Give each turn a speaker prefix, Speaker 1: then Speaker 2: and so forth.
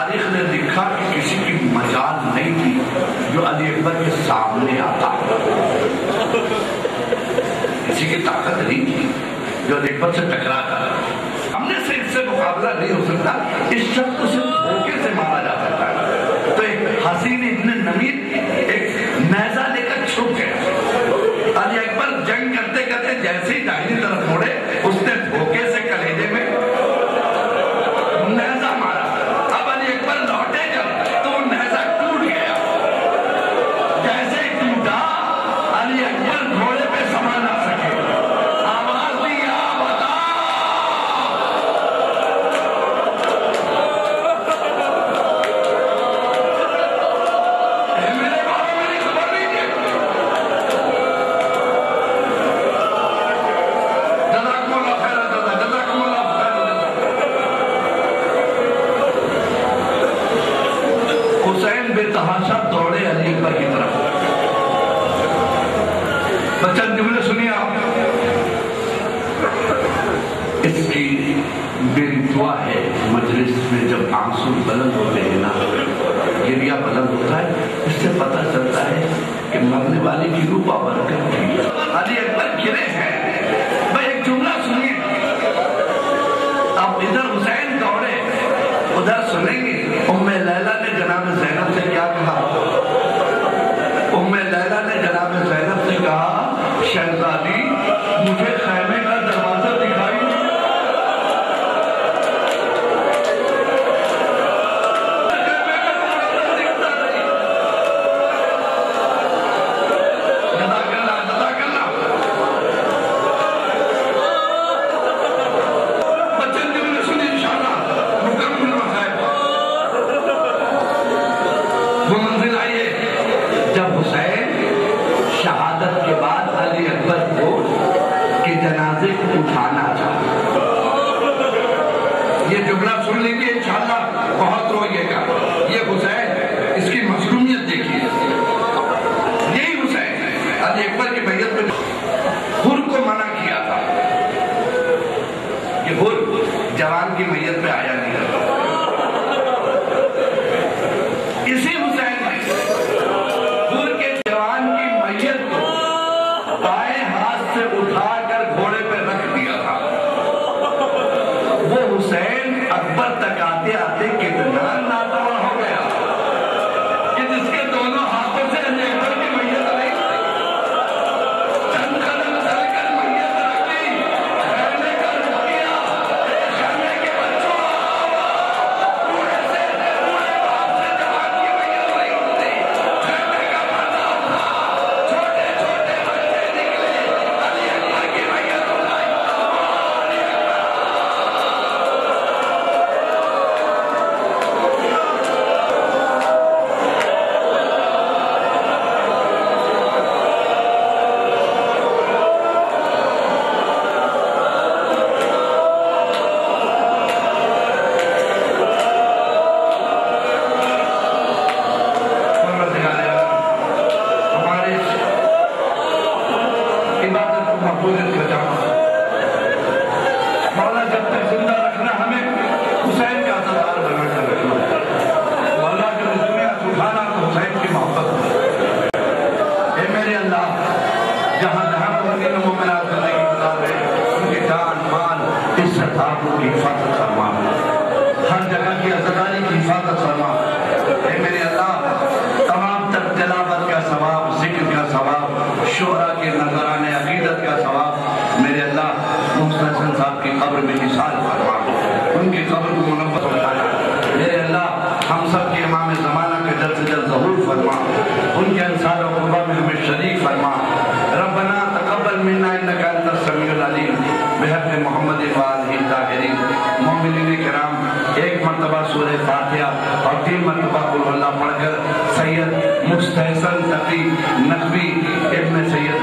Speaker 1: تاریخ نے لکھا کہ کسی کی مجال نہیں تھی جو علی اکبر کے سامنے آتا۔ کسی کی طاقت نہیں تھی جو علی اکبر سے ٹکرا کر ہم نے سے اس سے مقابلہ نہیں ہو سکتا، اس شخص کو صرف دھوکے سے مارا جا سکتا ہے۔ تو ایک حسین ابن نمیر ایک نیزہ لے کر چھپ گیا علی اکبر جنگ کرتے کرتے جیسے ہی داہنی طرف اس کی میری دعا ہے مجلس میں جب آنسو بلند ہوتے ہیں نا گریا بلند ہوتا ہے، اس سے پتہ چلتا ہے کہ مرنے والے کی روح برکت تھی۔ علی اکبر گرے ہیں۔ بھائی ایک جملہ سنیے۔ اب ادھر حسین دوڑے، ادھر سنیں گے۔ ام لیلہ نے جناب زینب سے کیا کہا؟ جب حسین شہادت کے بعد علی اکبر کو کہ جنازے کو اٹھانا چاہا یہ جملہ سن لیجیے انشاءاللہ بہت روئیے گا۔ یہ حسین، اس کی مظلومیت دیکھیے۔ یہی حسین، علی اکبر کی بیعت میں حر کو منع کیا تھا۔ کہ حر جوان کی میت پہ آیا۔ حسین تک آتے حفاظت فرما۔ اے میرے اللہ، تمام تر تلاوت کا ثواب، ذکر کا ثواب، شعرا کے نظرانے عقیدت کا ثواب، میرے اللہ مختصر صاحب کی قبر میں نثال فرما۔ ان کی قبر کو منبت بتانا میرے اللہ، ہم سب کے امام زمانہ کے جلد سے جلد ظہور فرما۔ ان کے انصار و قربہ میں ہمیں شریک فرما۔ ربنا تقبل منا انك انت السميع العليم بحق محمد وآلہ الطاہرین۔ مومنین کرام فیصل تقی نقوی ابن سید